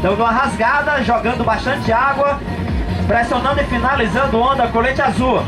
Então, dando uma rasgada, jogando bastante água, pressionando e finalizando onda colete azul.